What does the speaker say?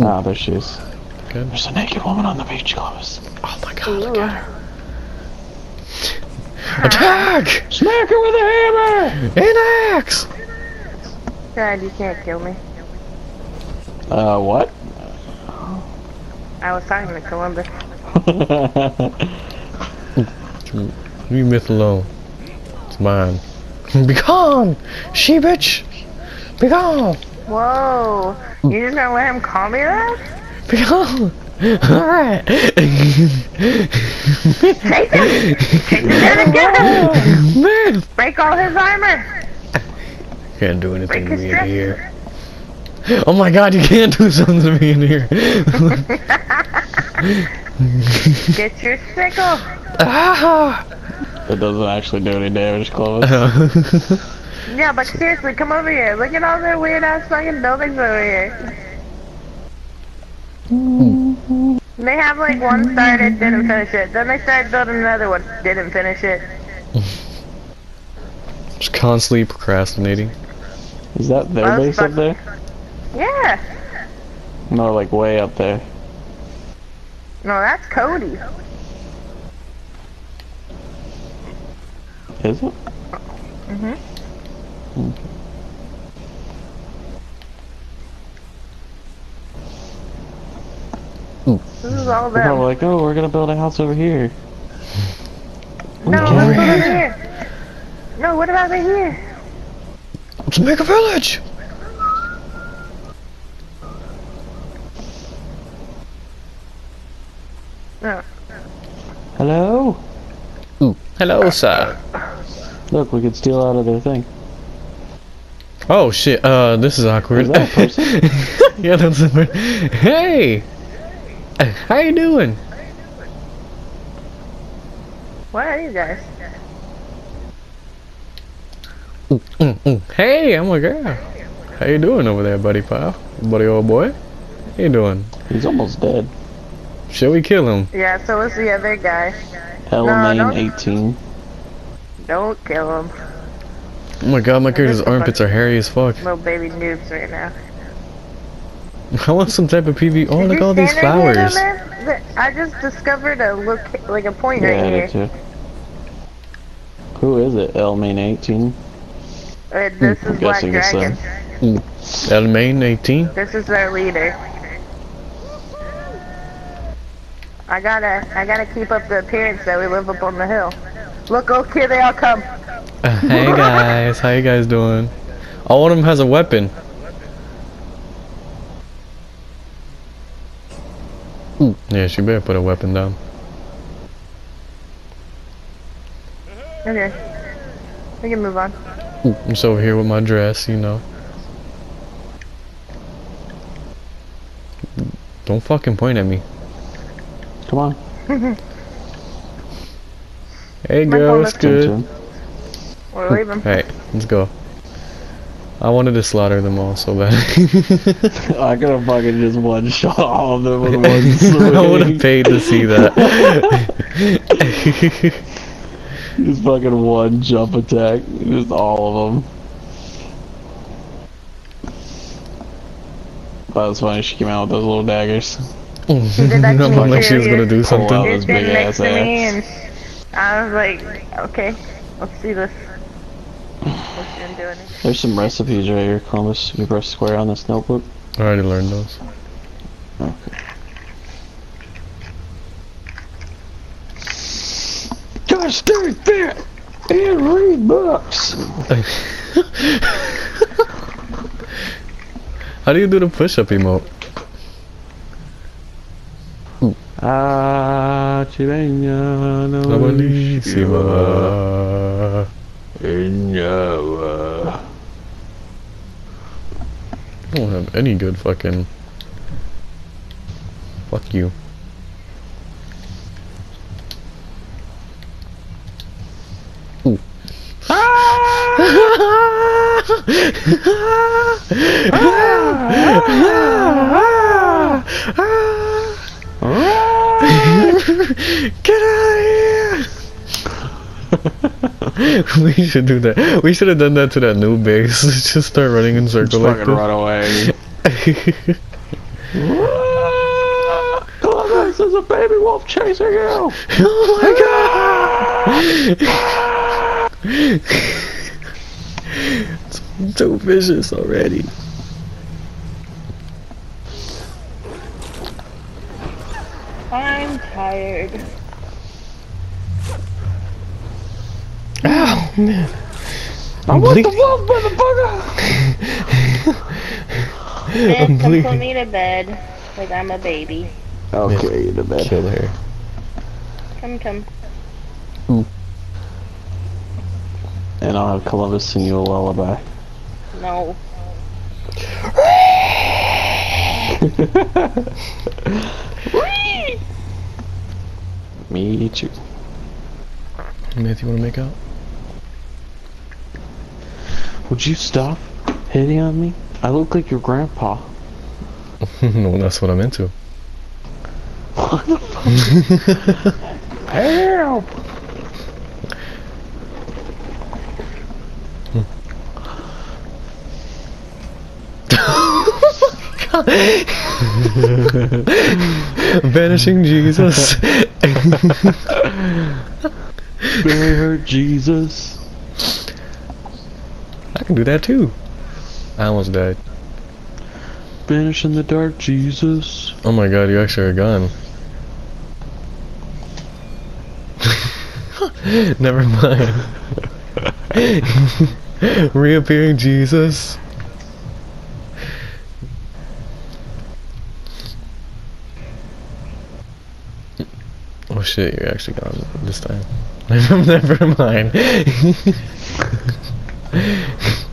Ah, there she is. Good. There's a naked woman on the beach, Columbus. Oh my god, look at her. Attack! Smack her with a hammer! An axe! God, you can't kill me. Uh, what? I was talking to Columbus. Leave me alone. It's mine. Be gone! She bitch! Be gone! Whoa! You just gonna let him call me that? Gone! Alright! Take him! Take him down and get him! Man! Break all his armor! Can't do anything to me in here. Oh my god, you can't do something to me in here. Get your sickle! ah! It doesn't actually do any damage, Columbus. Yeah, but seriously, come over here. Look at all the weird ass fucking buildings over here. Hmm. They have like one started, didn't finish it. Then they started building another one, didn't finish it. Just constantly procrastinating. Is that their Well, base up there? Yeah. No, like way up there. No, that's Cody. Is it? Mhm. Okay. This is all They're them. like, oh, we're gonna build a house over here. No, Okay. let's go over here. No, what about right here? Let's make a village! No. Hello? Hello, sir. Look, we could steal out of their thing. Oh shit, uh, this is awkward. Is that a person? yeah, that's a Hey! How you doing? What are you guys? Mm, mm. Hey, I'm a girl. How you doing over there, buddy pal? Buddy old boy? How you doing? He's almost dead. Shall we kill him? Yeah, so what's the other guy? L No, main don't- 18. Don't kill him. Oh my god, my character's armpits are hairy as fuck. Little baby noobs right now. I want some type of PV. Oh, Did look you all these stand right here, flowers. down there? Th- I just discovered a look like a point Yeah, right here. too. Who is it? L main 18? Uh, this hmm, I'm is Black guessing it's uh, Dragon. them. El Main 18. This is our leader. I gotta, I gotta keep up the appearance that we live up on the hill. Look, oh, here they all come. Hey guys, how you guys doing? Oh, one of them has a weapon. Yeah, she better put a weapon down. Okay, we can move on. I'm just over here with my dress, you know. Don't fucking point at me. Come on. Hey My girl, phone what's is- Come to good? We're leaving. Hey, let's go. I wanted to slaughter them all so bad. I could have fucking just one shot all of them with one swing. I would have paid to see that. Just fucking one jump attack. Just all of them. That was funny. She came out with those little daggers. did that to me like she was gonna yeah. do oh, Pull out something. his It's big ass to me, ass. and I was like, okay, let's see this. What's she been doing? There's some recipes right here, Columbus. You press square on this notebook. I already learned those. Okay. Gotta stay fit and read books. How do you do the push-up emote? Ah, Chilena, no Lamalissima. Inyawa. I don't have any good fucking. Fuck you. Ooh. Get out of here! we should do that. We should have done that to that new base. Just start running in Just circle like fucking run away. this. Columbus, there's a baby wolf chasing you! Oh my god! it's too vicious already. I'm tired. Ow, man. I'm want the Blink- wolf, motherfucker! Man, come bleeding. put me to bed. Like I'm a baby. Okay, the bed. Kill her. Come, come. And I'll have Columbus sing you a lullaby. No. Me too. Matthew, wanna make out? Would you stop hitting on me? I look like your grandpa. no, that's what I'm into. What the fuck? Help! Vanishing Jesus. Bear Jesus. I can do that too. I almost died. Vanish in the dark, Jesus. Oh my god, you actually are gone. Never mind. Reappearing Jesus. Shit, you're actually gone this time. Never mind.